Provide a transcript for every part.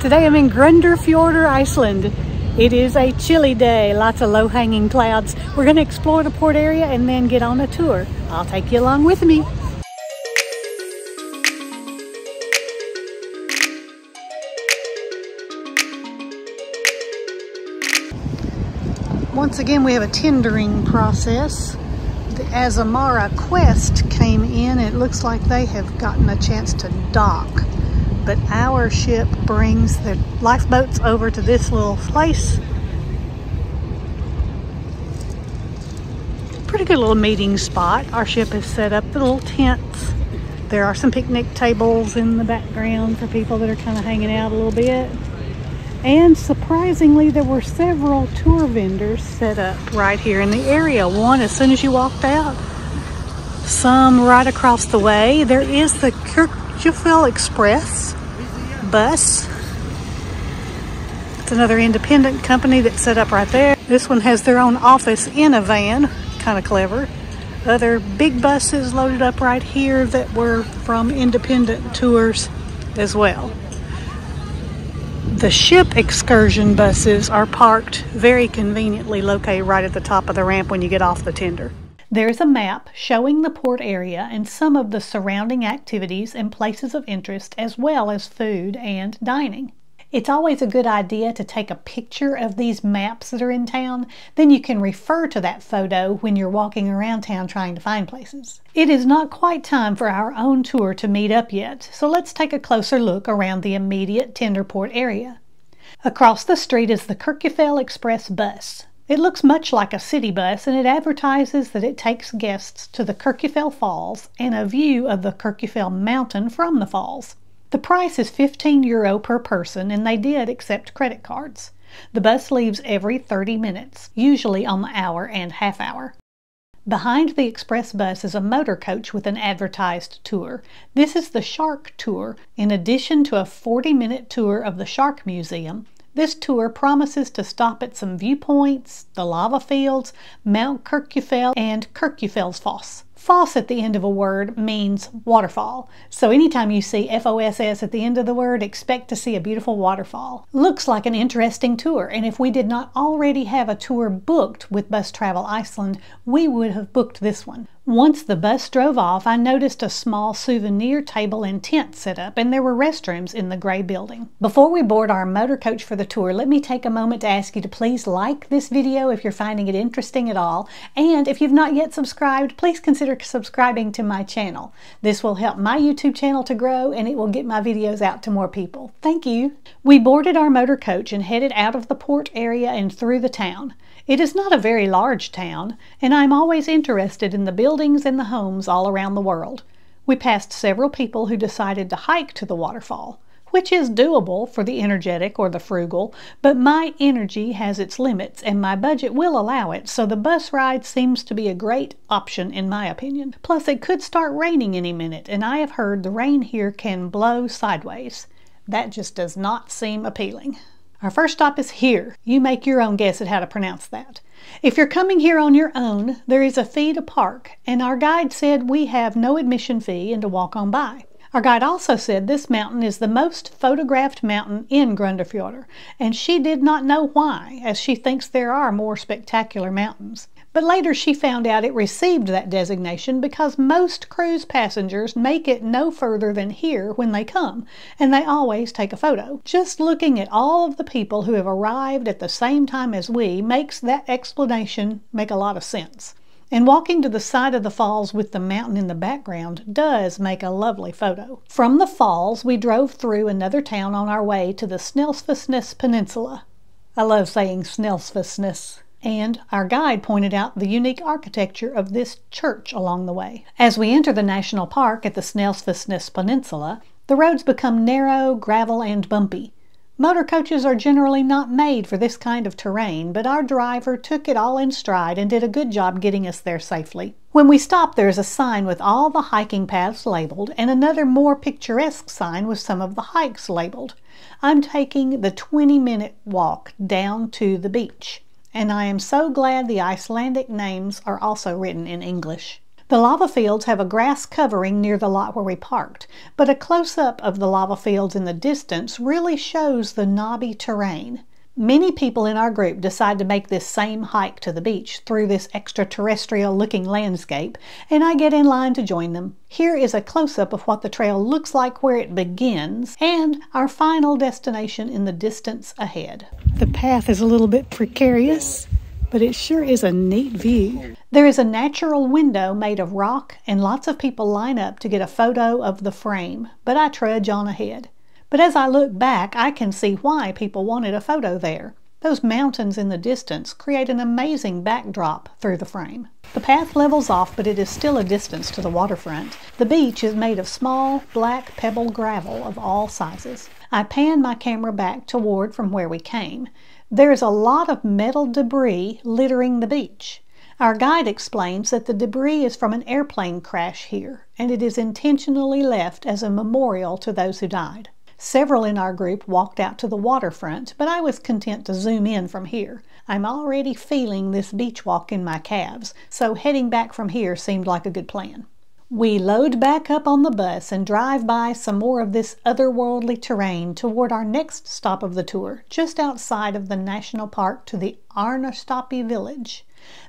Today I'm in Grundarfjordur, Iceland. It is a chilly day, lots of low-hanging clouds. We're going to explore the port area and then get on a tour. I'll take you along with me. Once again, we have a tendering process. The Azamara Quest came in. It looks like they have gotten a chance to dock but our ship brings the lifeboats over to this little place. Pretty good little meeting spot. Our ship has set up the little tents. There are some picnic tables in the background for people that are kind of hanging out a little bit. And surprisingly, there were several tour vendors set up right here in the area. One as soon as you walked out, some right across the way. There is the Kirkjufell Express bus. It's another independent company that's set up right there. This one has their own office in a van, kind of clever. Other big buses loaded up right here that were from independent tours as well. The ship excursion buses are parked very conveniently located right at the top of the ramp when you get off the tender. There's a map showing the port area and some of the surrounding activities and places of interest as well as food and dining. It's always a good idea to take a picture of these maps that are in town. Then you can refer to that photo when you're walking around town trying to find places. It is not quite time for our own tour to meet up yet, so let's take a closer look around the immediate Tenderport area. Across the street is the Kirkjufell Express bus. It looks much like a city bus and it advertises that it takes guests to the Kirkjufell Falls and a view of the Kirkjufell Mountain from the falls. The price is 15 euro per person and they did accept credit cards. The bus leaves every 30 minutes, usually on the hour and half hour. Behind the express bus is a motor coach with an advertised tour. This is the Shark Tour, in addition to a 40 minute tour of the Shark Museum this tour promises to stop at some viewpoints, the lava fields, Mount Kirkjufell, and Kirkjufellsfoss. Foss at the end of a word means waterfall. So anytime you see F-O-S-S at the end of the word, expect to see a beautiful waterfall. Looks like an interesting tour, and if we did not already have a tour booked with Bus Travel Iceland, we would have booked this one. Once the bus drove off, I noticed a small souvenir table and tent set up, and there were restrooms in the gray building. Before we board our motor coach for the tour, let me take a moment to ask you to please like this video if you're finding it interesting at all, and if you've not yet subscribed, please consider subscribing to my channel. This will help my YouTube channel to grow, and it will get my videos out to more people. Thank you! We boarded our motor coach and headed out of the port area and through the town. It is not a very large town, and I'm always interested in the buildings and the homes all around the world. We passed several people who decided to hike to the waterfall, which is doable for the energetic or the frugal, but my energy has its limits and my budget will allow it, so the bus ride seems to be a great option in my opinion. Plus, it could start raining any minute, and I have heard the rain here can blow sideways. That just does not seem appealing. Our first stop is here. You make your own guess at how to pronounce that. If you're coming here on your own, there is a fee to park, and our guide said we have no admission fee and to walk on by. Our guide also said this mountain is the most photographed mountain in Grundarfjordur, and she did not know why, as she thinks there are more spectacular mountains. But later she found out it received that designation because most cruise passengers make it no further than here when they come, and they always take a photo. Just looking at all of the people who have arrived at the same time as we makes that explanation make a lot of sense. And walking to the side of the falls with the mountain in the background does make a lovely photo. From the falls, we drove through another town on our way to the Snæfellsnes Peninsula. I love saying Snæfellsnes and our guide pointed out the unique architecture of this church along the way. As we enter the national park at the Snæfellsnes Peninsula, the roads become narrow, gravel, and bumpy. Motor coaches are generally not made for this kind of terrain, but our driver took it all in stride and did a good job getting us there safely. When we stop, there is a sign with all the hiking paths labeled and another more picturesque sign with some of the hikes labeled. I'm taking the 20 minute walk down to the beach and I am so glad the Icelandic names are also written in English. The lava fields have a grass covering near the lot where we parked, but a close-up of the lava fields in the distance really shows the knobby terrain. Many people in our group decide to make this same hike to the beach through this extraterrestrial looking landscape, and I get in line to join them. Here is a close-up of what the trail looks like where it begins and our final destination in the distance ahead. The path is a little bit precarious, but it sure is a neat view. There is a natural window made of rock and lots of people line up to get a photo of the frame, but I trudge on ahead. But as I look back, I can see why people wanted a photo there. Those mountains in the distance create an amazing backdrop through the frame. The path levels off, but it is still a distance to the waterfront. The beach is made of small, black pebble gravel of all sizes. I pan my camera back toward from where we came. There is a lot of metal debris littering the beach. Our guide explains that the debris is from an airplane crash here, and it is intentionally left as a memorial to those who died. Several in our group walked out to the waterfront, but I was content to zoom in from here. I'm already feeling this beach walk in my calves, so heading back from here seemed like a good plan. We load back up on the bus and drive by some more of this otherworldly terrain toward our next stop of the tour, just outside of the national park to the Arnarstapi village.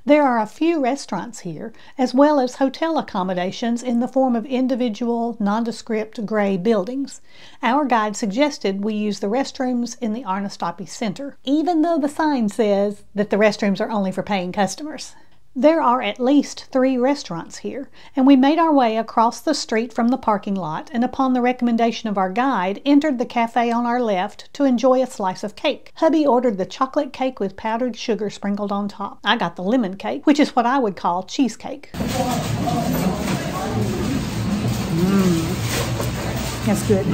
There are a few restaurants here, as well as hotel accommodations in the form of individual, nondescript gray buildings. Our guide suggested we use the restrooms in the Arnarstapi Center, even though the sign says that the restrooms are only for paying customers. There are at least three restaurants here, and we made our way across the street from the parking lot and upon the recommendation of our guide, entered the cafe on our left to enjoy a slice of cake. Hubby ordered the chocolate cake with powdered sugar sprinkled on top. I got the lemon cake, which is what I would call cheesecake. Mmm, that's good.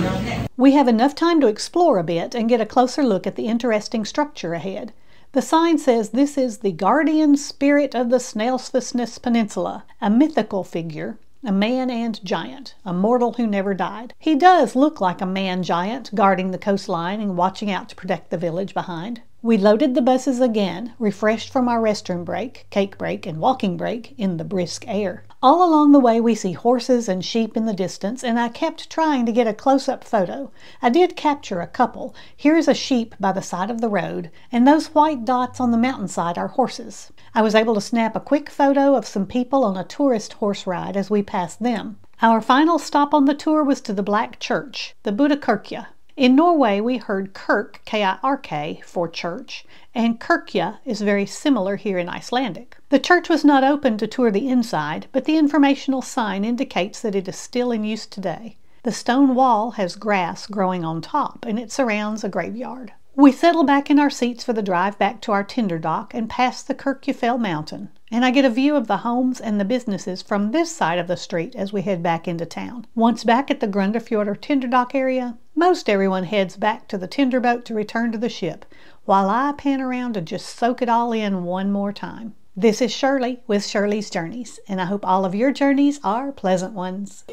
We have enough time to explore a bit and get a closer look at the interesting structure ahead. The sign says this is the guardian spirit of the Snæfellsnes Peninsula, a mythical figure, a man and giant, a mortal who never died. He does look like a man giant guarding the coastline and watching out to protect the village behind. We loaded the buses again, refreshed from our restroom break, cake break, and walking break in the brisk air. All along the way we see horses and sheep in the distance, and I kept trying to get a close-up photo. I did capture a couple. Here is a sheep by the side of the road, and those white dots on the mountainside are horses. I was able to snap a quick photo of some people on a tourist horse ride as we passed them. Our final stop on the tour was to the Black Church, the Búða Kirkja, in Norway, we heard Kirk, K-I-R-K, for church, and Kirkja is very similar here in Icelandic. The church was not open to tour the inside, but the informational sign indicates that it is still in use today. The stone wall has grass growing on top, and it surrounds a graveyard. We settle back in our seats for the drive back to our tinder dock and pass the Kirkjufell mountain and I get a view of the homes and the businesses from this side of the street as we head back into town. Once back at the Grundarfjordur Tinder Dock area, most everyone heads back to the tinder boat to return to the ship, while I pan around to just soak it all in one more time. This is Shirley with Shirley's Journeys, and I hope all of your journeys are pleasant ones.